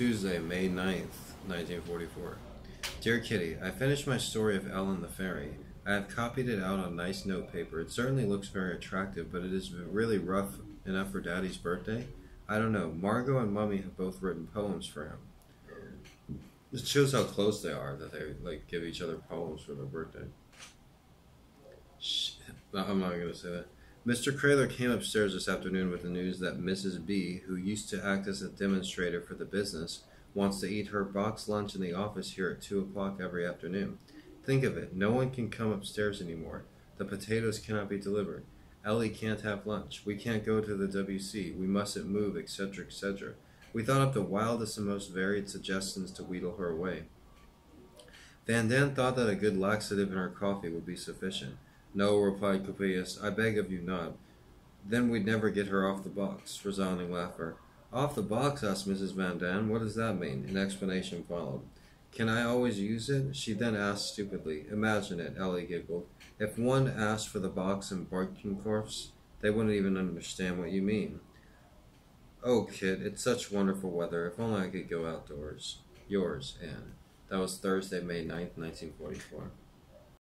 Tuesday, May 9th, 1944. Dear Kitty, I finished my story of Ellen the Fairy. I have copied it out on nice note paper. It certainly looks very attractive, but it is really rough enough for Daddy's birthday. I don't know. Margot and Mummy have both written poems for him. It shows how close they are that they like give each other poems for their birthday. Shit. No, I'm not gonna say that. Mr. Kraler came upstairs this afternoon with the news that Mrs. B, who used to act as a demonstrator for the business, wants to eat her box lunch in the office here at 2 o'clock every afternoon. Think of it, no one can come upstairs anymore. The potatoes cannot be delivered. Ellie can't have lunch. We can't go to the WC. We mustn't move, etc., etc. We thought up the wildest and most varied suggestions to wheedle her away. Van Daan thought that a good laxative in her coffee would be sufficient. No, replied Koophuis, I beg of you not. Then we'd never get her off the box. Resounding laughter. Off the box? asked Mrs. Van Daan. What does that mean? An explanation followed. Can I always use it? She then asked stupidly. Imagine it, Ellie giggled. If one asked for the box in Barkenkorf's, they wouldn't even understand what you mean. Oh, Kit, it's such wonderful weather. If only I could go outdoors. Yours, Anne. That was Thursday, May 9th, 1944.